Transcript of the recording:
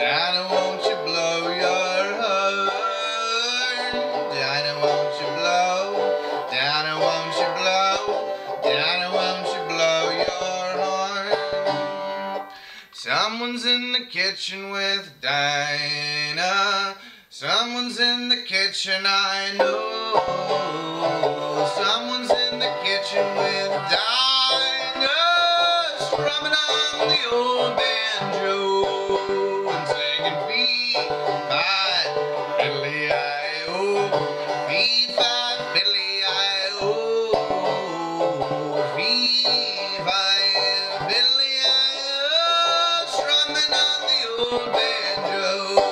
Dinah, won't you blow your horn? Dinah, won't you blow? Dinah, won't you blow? Dinah, won't you blow your horn? Someone's in the kitchen with Dinah. Someone's in the kitchen, I know. Someone's in the kitchen with Dinah, strumming on the old bass. old banjo.